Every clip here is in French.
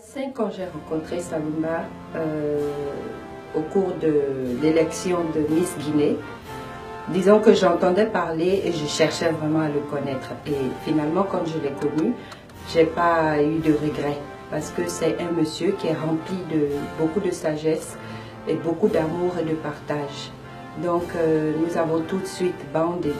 cinq ans, j'ai rencontré Salumba euh, au cours de l'élection de Miss Guinée. Disons que j'entendais parler et je cherchais vraiment à le connaître. Et finalement, quand je l'ai connu, j'ai pas eu de regrets parce que c'est un monsieur qui est rempli de beaucoup de sagesse et beaucoup d'amour et de partage. Donc, euh, nous avons tout de suite bandé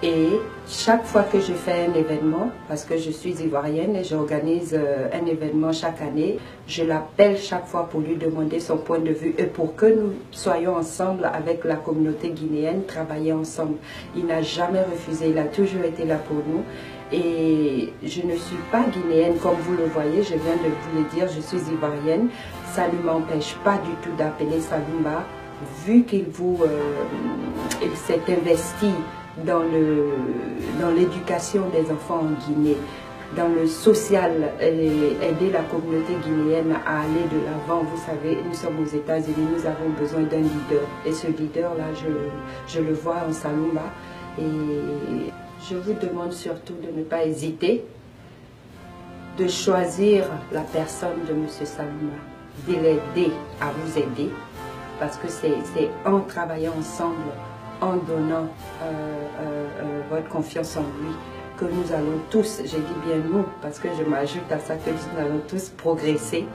et chaque fois que je fais un événement, parce que je suis ivoirienne et j'organise euh, un événement chaque année, je l'appelle chaque fois pour lui demander son point de vue et pour que nous soyons ensemble avec la communauté guinéenne, travailler ensemble. Il n'a jamais refusé, il a toujours été là pour nous. Et je ne suis pas guinéenne comme vous le voyez, je viens de vous le dire, je suis ivoirienne. Ça ne m'empêche pas du tout d'appeler Salumba, vu qu'il euh, s'est investi dans l'éducation dans des enfants en Guinée, dans le social, aider la communauté guinéenne à aller de l'avant. Vous savez, nous sommes aux États-Unis, nous avons besoin d'un leader. Et ce leader-là, je, je, le vois en Salumba. Et je vous demande surtout de ne pas hésiter, de choisir la personne de M. Saluma, de l'aider à vous aider, parce que c'est en travaillant ensemble en donnant euh, euh, euh, votre confiance en lui que nous allons tous, j'ai dit bien nous, parce que je m'ajoute à ça que nous allons tous progresser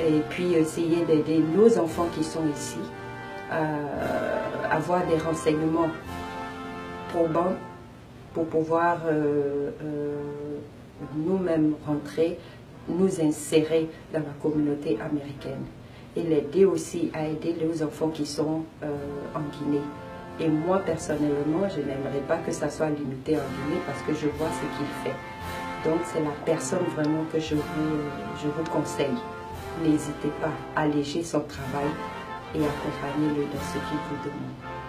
et puis essayer d'aider nos enfants qui sont ici à avoir des renseignements probants pour pouvoir nous-mêmes rentrer, nous insérer dans la communauté américaine et l'aider aussi à aider les enfants qui sont en Guinée. Et moi, personnellement, je n'aimerais pas que ça soit limité en Guinée parce que je vois ce qu'il fait. Donc, c'est la personne vraiment que je vous, je vous conseille. N'hésitez pas à alléger son travail et accompagnez-le dans ce qu'il vous demande.